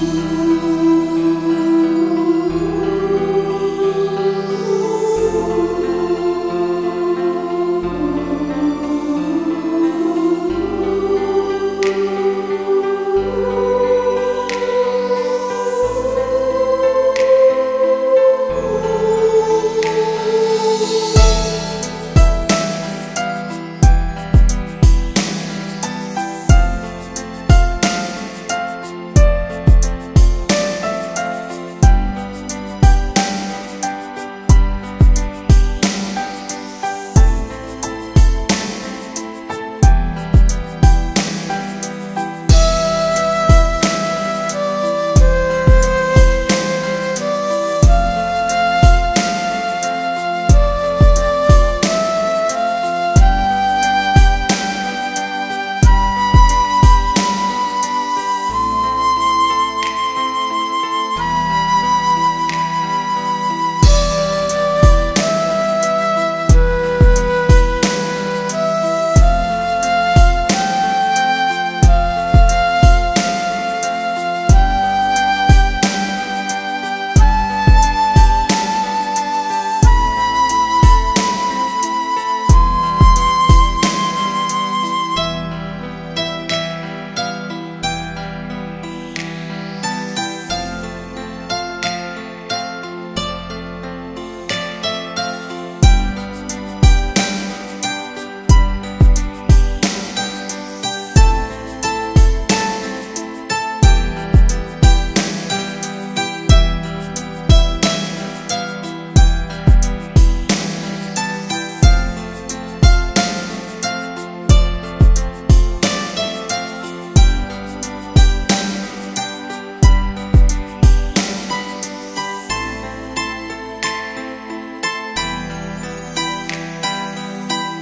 you.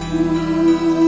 Música